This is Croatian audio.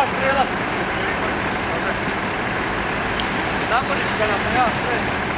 vaš prelaz. Zakonička nam ja.